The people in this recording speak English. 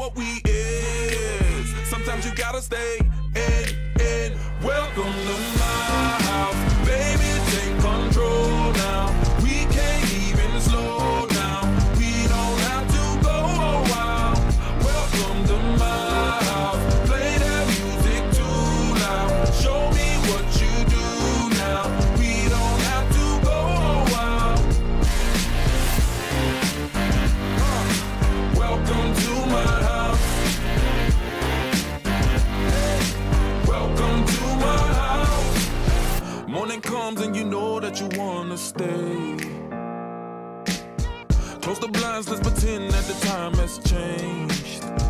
What we is. Sometimes you gotta stay Morning comes and you know that you wanna stay. Close the blinds, let's pretend that the time has changed.